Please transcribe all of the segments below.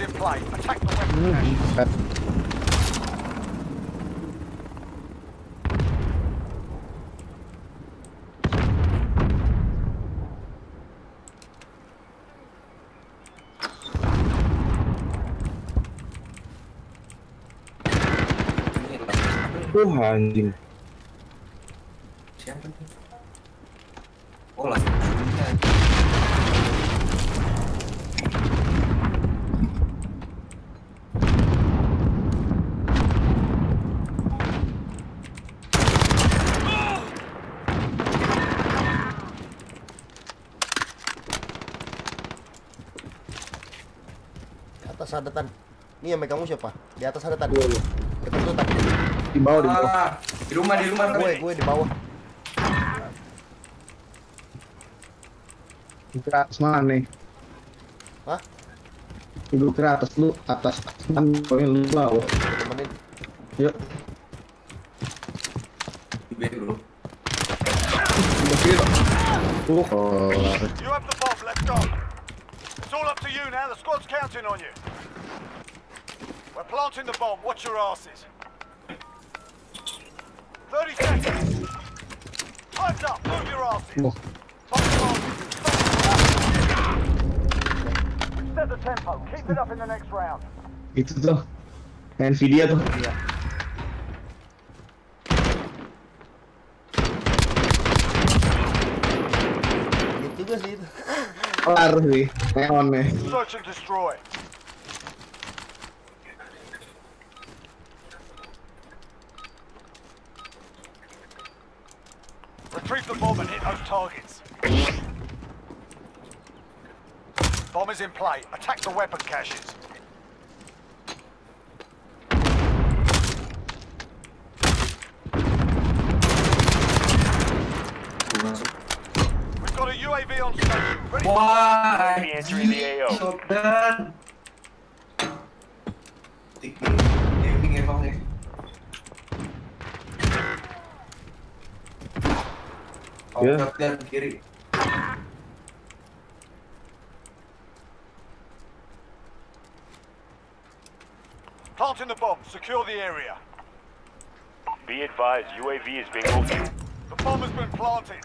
Is in play. Attack the weapon cache. Lah. Wah anjing. Siapa nih? Oh lah. Atas ada tan. Ini yang megangmu siapa? Di atas ada tan. Lu. Dekat lu tan. Di bawah di bawah. Ah, di rumah di rumah Gue, gue di bawah. Di atas mana nih? Hah? Ibu ke atas lu, atas kan pokoknya lu bawah. Temenin. Yuk, Di B dulu. kiri. Tuh, oh. You have the bomb. Let's go. It's all up to you now. The squad's counting on you. We're planting the bomb. Watch your asses. 30 seconds. Time's up. Move your asses. Wah, Set the tempo. Keep it up in the next round. itu tuh. Nvidia tuh. Iya. Gitu juga sih itu. Kelar sih. Neon nih. Search and destroy. Retrieve the bomb and hit those targets. Bomb is in play. Attack the weapon caches. We've got a UAV on station. Ready? Wah, Enemy entering the AO. Sodan. Tinggi. Ya. shotgun kiri. Planting the bomb. Secure the area. Be advised, UAV is being moved. The bomb has been planted.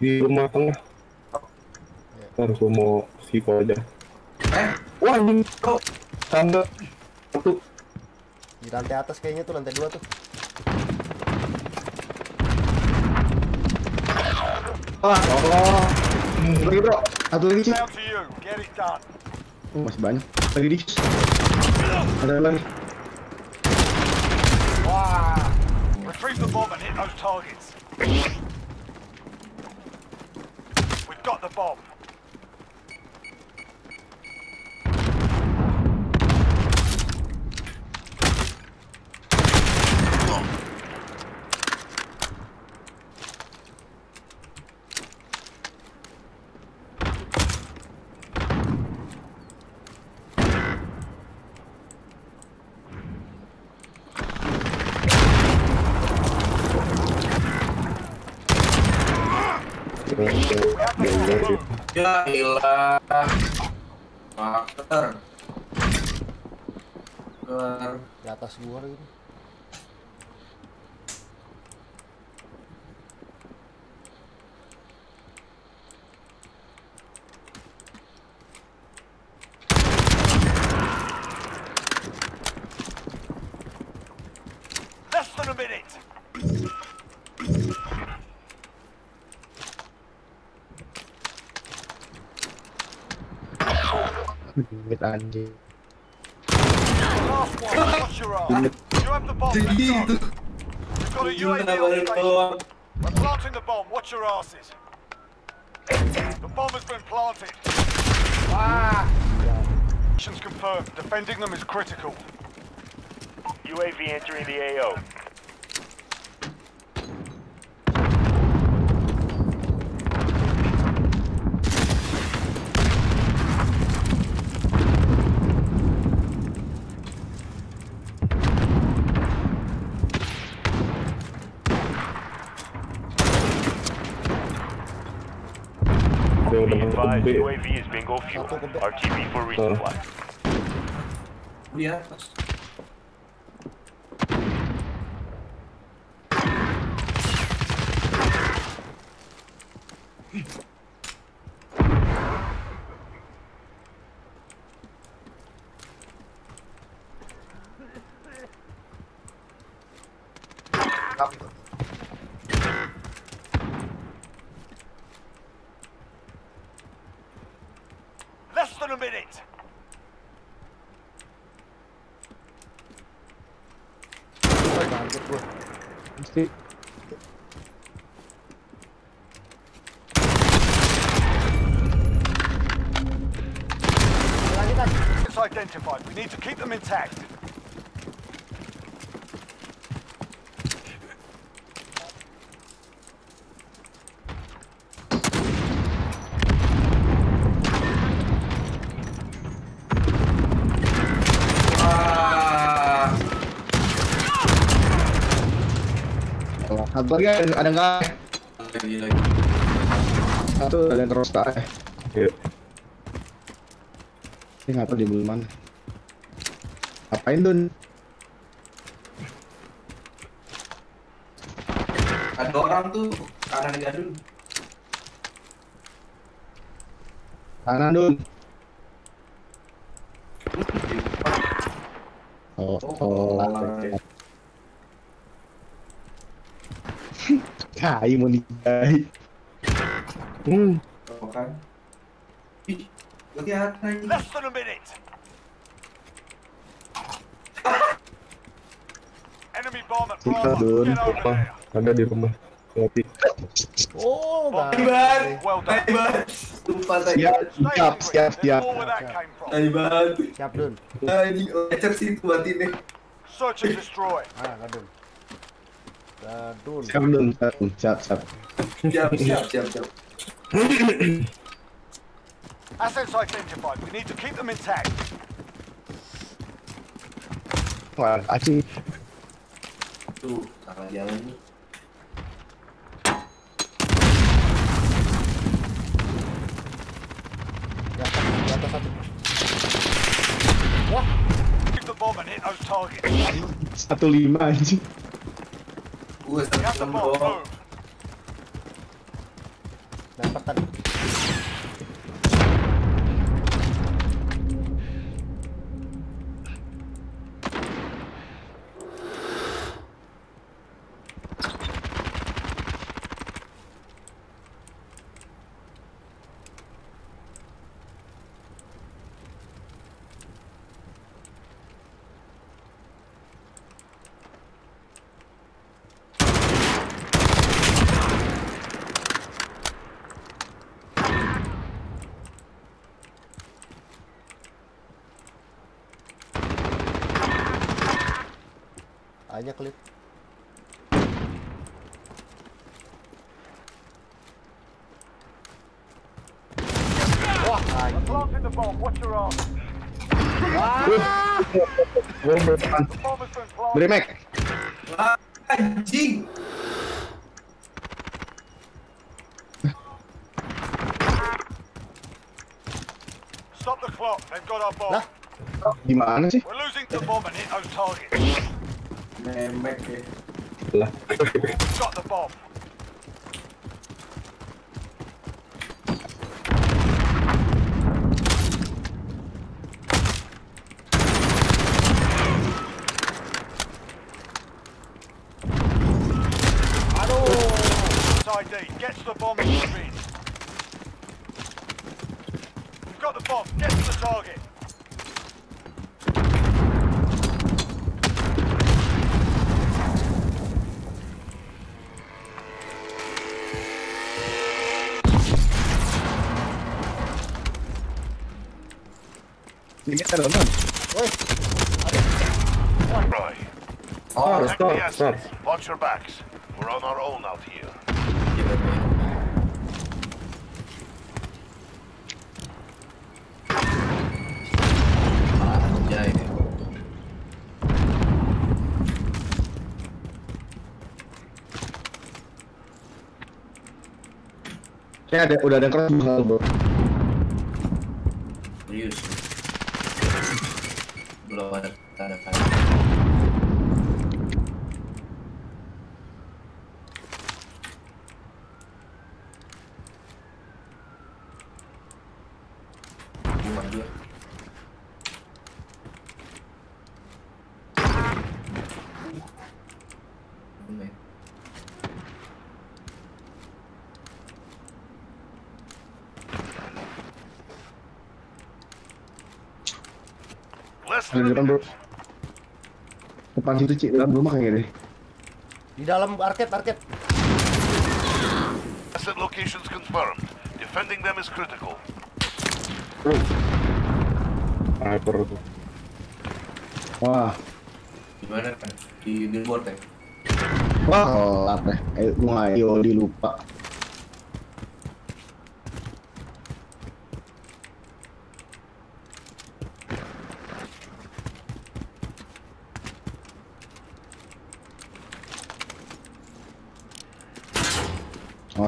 Di rumah tengah. Ntar gua mau sipo aja. Eh, Wah anjing. kok Tangga. Satu. Di lantai atas kayaknya tuh lantai dua tuh. Allah. Hmm, Lagi bro. Satu lagi sih. Oh, masih banyak. Lagi di. Ada lagi. Retrieve the bomb and hit those targets. We've got the bomb. Di atas gua gitu. Doang. We're planting the bomb. Watch your asses. The bomb has been planted. Mission's confirmed. Defending them is critical. UAV entering the AO. Advised, B. UAV is bingo fuel. Satu ke B. RTB for resupply. Di atas. Less than a minute. Ay, kaget gue. Mesti Lagi kan. It's identified. We need to keep them intact. Sabar ya, ada nggak? Lagi lagi. Satu ada yang terus tak? ya. Ini nggak tahu di belum mana. Apain Dun? Ada orang tuh kanan gadun. Kanan Dun. Oh, oh, Oh, kai mau dikai. Hmm. Oh, kan. Ini. Less than a minute. Enemy bomb at Bravo. Dun. Get over there. Ada di rumah. Ngopi. Oh. Well done. Taiban. Sumpah Siap, siap, siap, There's siap. Dun. Anjing, lecet situ batinnya. Search and destroy. Ah, Gadun. Gadun. Siap Dun, siap, siap, siap. Siap, siap, siap, siap. Assets identified. We need to keep them intact. Wah, acing. Tuh, salah jalan nih. Di atas, di atas satu. Keep the bomb and hit those targets. Satu lima anjing. Gue We have the satu bomb. Bomb. Watch your arm. Gua bertahan. The bomb has been planted. Beri Mac. Anjing. Stop the clock. They've got our bomb. Gimana sih? We're losing the bomb and hit those targets. Memek ya. Lah. Got the bomb. Ini. Woi, Right. Oh, Start, start, start. Watch your backs. We're on our own out here. Kayak ada udah ada yang keras banget, bro. Belum ada tanda tanda. Rumah dia. Ini. Less Ada di depan bro. Depan situ cik, dalam rumah kayaknya deh. Di dalam arcade, arcade. Asset locations confirmed. Defending them is critical. Sniper tuh. Wah, Gimana kan? Di billboard ya? wah kelar deh. Eh, gua ayo dilupa.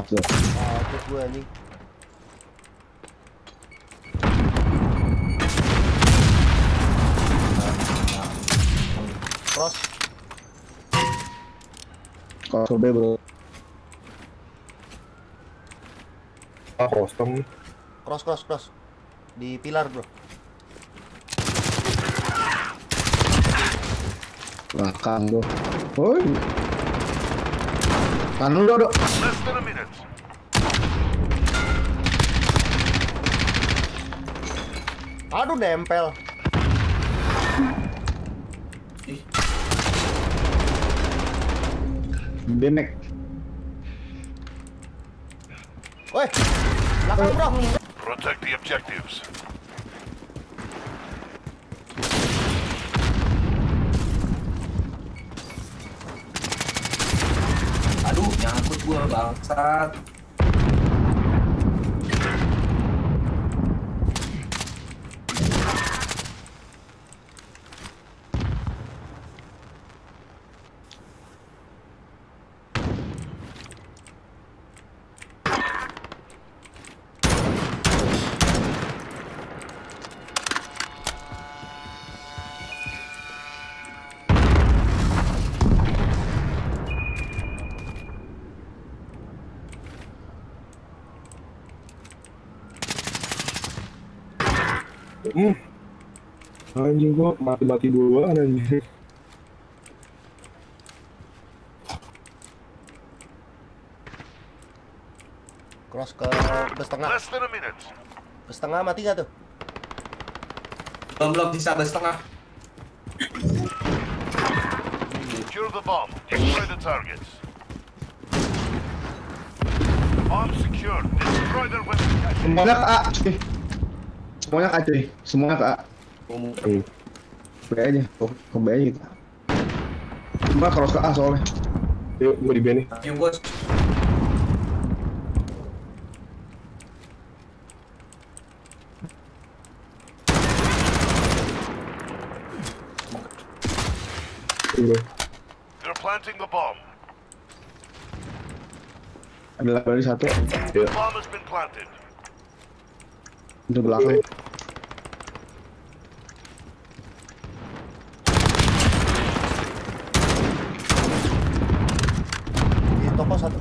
Tuh. Ah, arcade gue anjing. Cross. Kalau sobe bro. Ah kosong nih. Cross, cross, cross. Di pilar, bro. Belakang bro. Woi. Kanan lu dok. Aduh, nempel. Denek. Woi, belakang, bro. Protect the objectives. Nyangkut gua bangsat. Hmm. Anjing gua mati-mati duluan anjing. Cross ke bus tengah. Less than a minute. Bus tengah mati gak tuh? Belum belum sisa bus setengah. Secure the bomb. Destroy the targets. Bomb secured. Destroy their weapon cache. Semuanya ke A. cuy. Semuanya ke A cuy. Semuanya ke A. Hmm. B aja. Ke B aja kita. Cuma kalau ke A soalnya. Yuk gua di B nih. Yuk. They're planting the bomb. Ada lagi satu. Ya. Bomb has been planted. Untuk belakang. Di toko satu.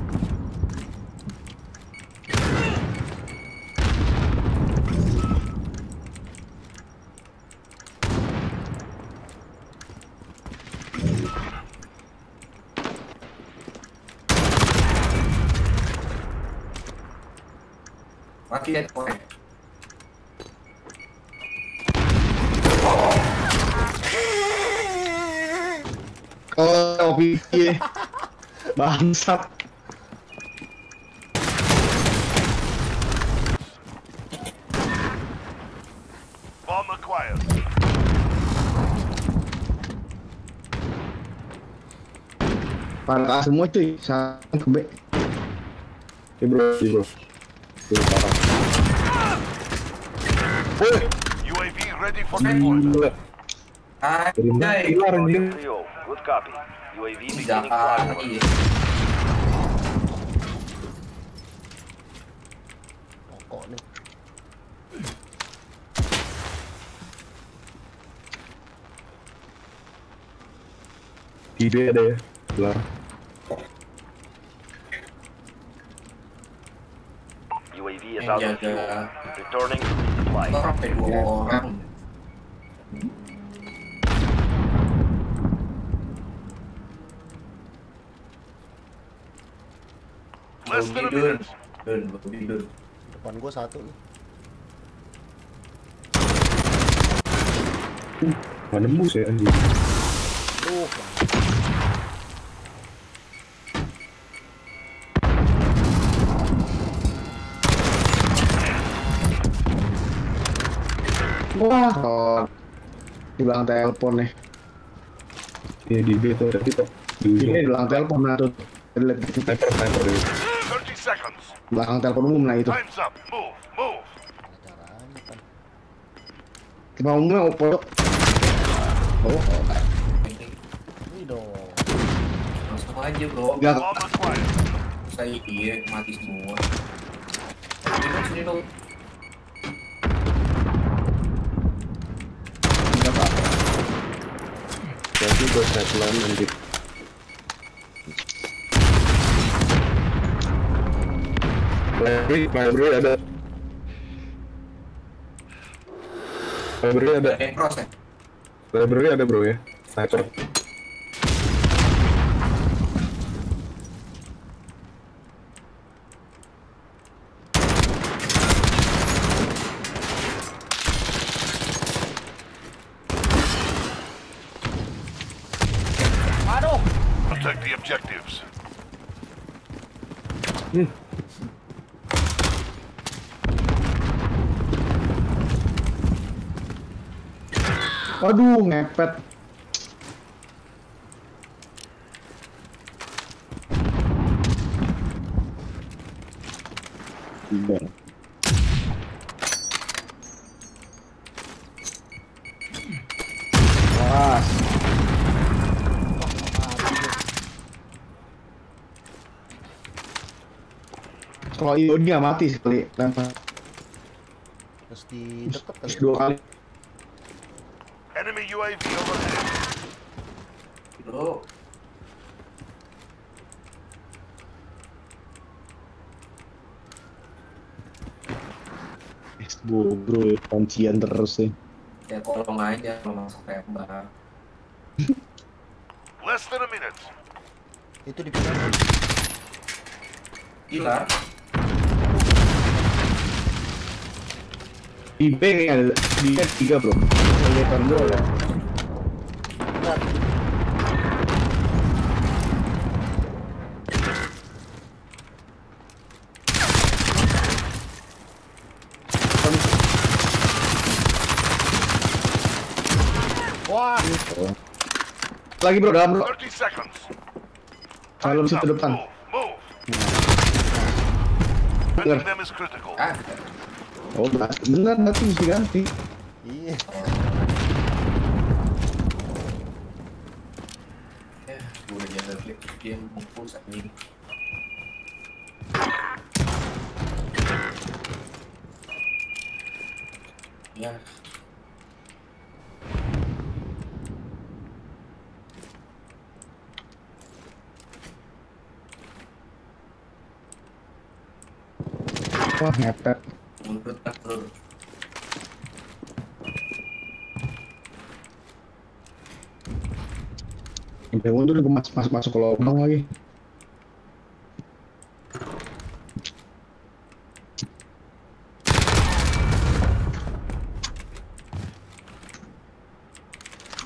Oh, OPP. Bangsat. Bomb acquired. Parah semua cuy. Sekarang ke B. Ini bro, ini bro. Ini parah. UAV ready for deployment. Ah, Good copy. UAV beginning flight. Tidur ada ya? Lah. UAV is out of fuel. Returning sampai dua orang. Less than a Tidur, minute. tidur, belum tidur. Depan gua satu nih. Mana nembus ya anjing. Tuh. Oh. di belakang telepon nih. Ya di B tuh ada kita. Ini di belakang telepon nah tuh. Lihat di Sniper sniper. 30 seconds. belakang telepon umum nah itu. Time's up. Move, move. Caranya kan. Kita umum mau pojok. Oh, oh. Ini dong. Langsung aja bro. way. Saya iya mati semua. Sini dong, Gue sniper lain nanti. Library, library ada. Library ada. Cross ya? Library ada bro ya. Sniper. Aduh. Protect the objectives. Waduh, ngepet. Iya. Wah, kalau Iyo dia mati sekali lempar Terus di deket kali. dua kali. Enemy UAV overhead. Bro, Bro, bro, kuncian terus sih. ya tolong aja kalau masuk tembak. Less than a minute. Itu di pinggir. Gila. Di B kayaknya ada di B tiga bro. Kelihatan bro ya. Wah, Lagi bro dalam bro. 30 seconds. Kalau Time's situ up. depan. Move. Ah, Oh benar nanti mesti ganti. iya. ya, gue udah anjing. Ya, Wah ngepet. mundur kan mundur. Sampai mundur gue masuk masuk masuk ke lubang lagi.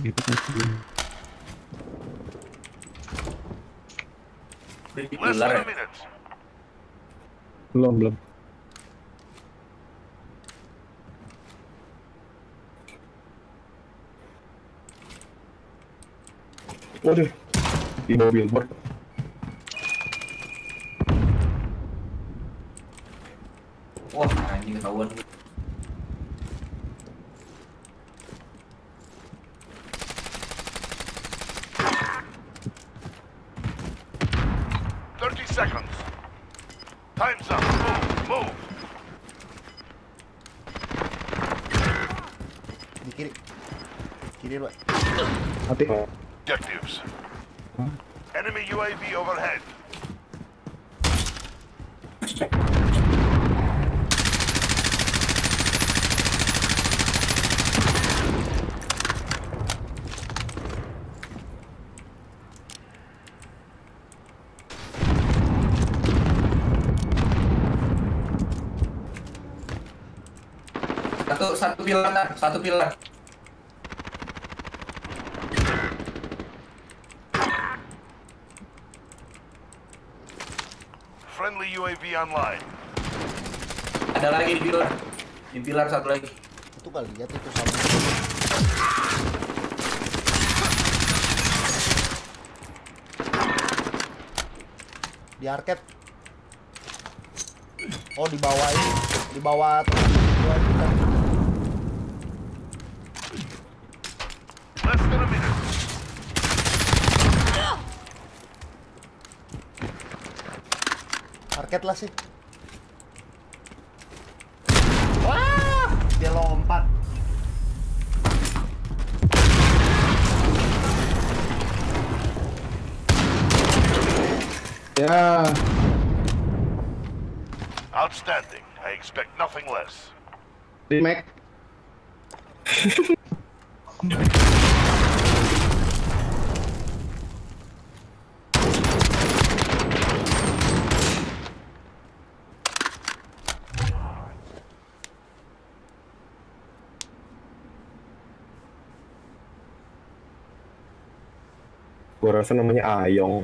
Gitu kan. Minute. Belum belum. Waduh. Di mobil bor. Wah, anjing ketahuan. Thirty seconds. Time's up. Move, move. Di kiri. Kiri, Pak. Hati. Objectives. Enemy UAV overhead. Satu pilar, satu pilar. Friendly UAV online. Ada lagi di pilar. Di pilar satu lagi. Itu kali lihat itu sama. Di arcade. Oh di bawah ini, di bawah dua ini kan. Less than a minute. Arcade lah sih. Wah, dia lompat. Ya, Outstanding. I expect nothing less. di Gua rasa namanya Ayong.